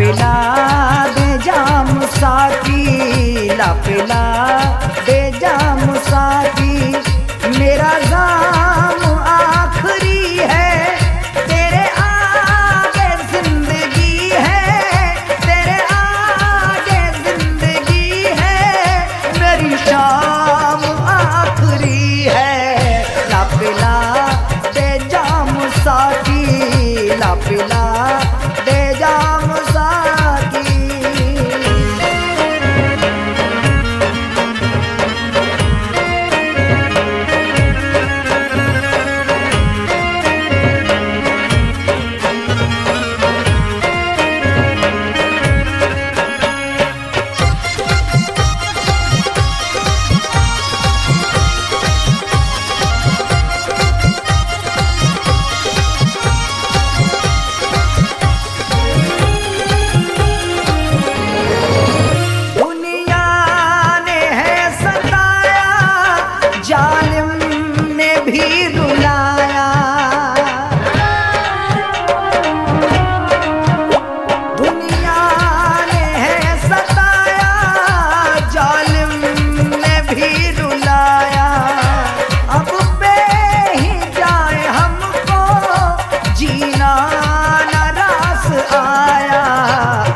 पिला दे जाम साथी ला दे जाम साथी मेरा जाम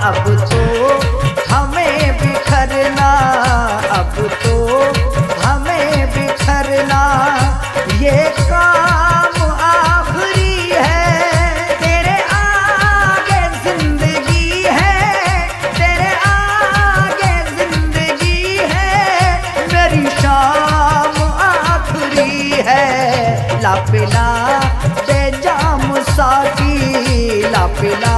अब तो हमें बिखरना, अब तो हमें बिखरना। ये काम आखिरी है, तेरे आगे ज़िंदगी है, तेरे आगे ज़िंदगी है। मेरी शाम आखिरी है, लापिला दे जा लापिला।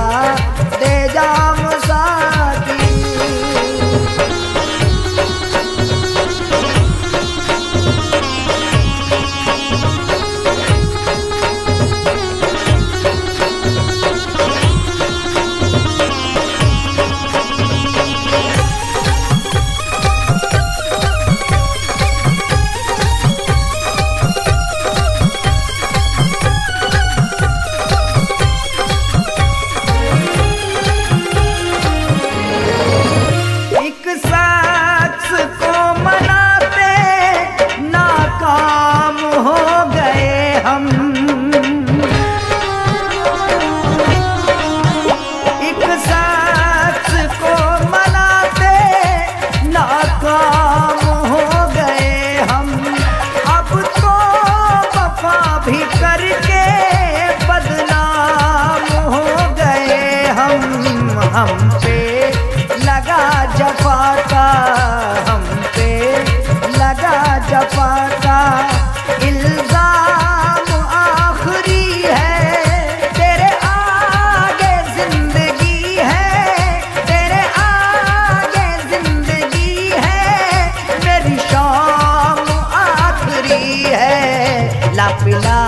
लगा का इल्ज़ाम है। तेरे आगे ज़िंदगी है। तेरे आगे ज़िंदगी है। शाम है। लापिला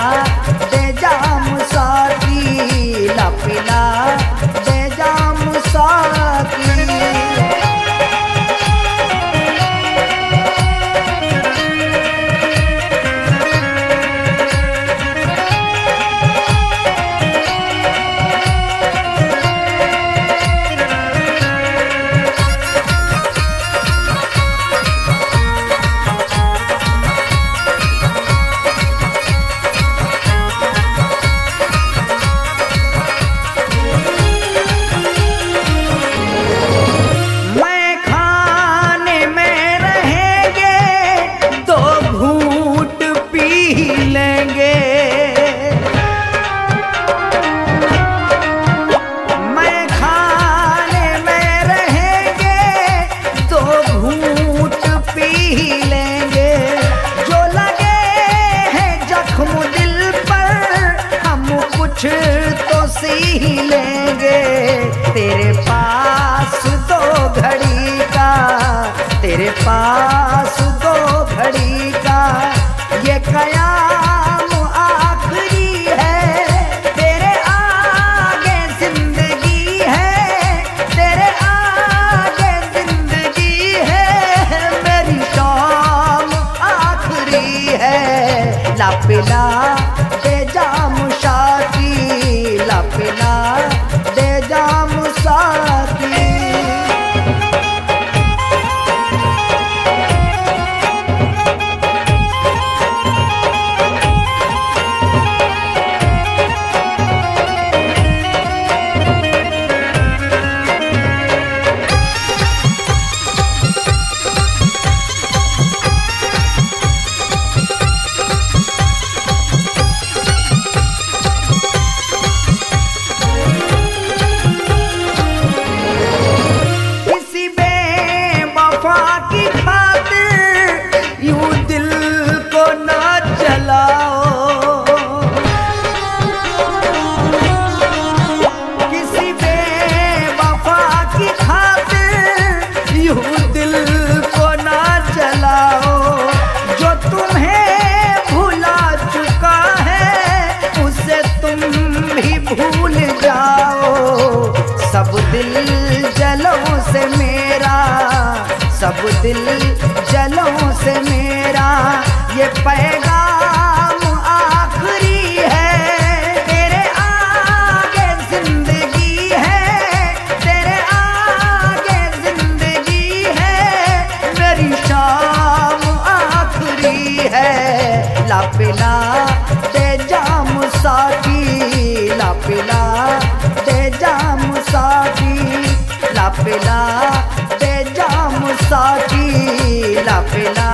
Dale. सब दिल जलों से मेरा, सब दिल जलों से मेरा। ये पैगाम आखिरी है, तेरे आगे ज़िंदगी है, तेरे आगे ज़िंदगी है। मेरी शाम आखिरी है ला पिला दे जाम साकी ला पिला दे लापेला। तेजा ला पिला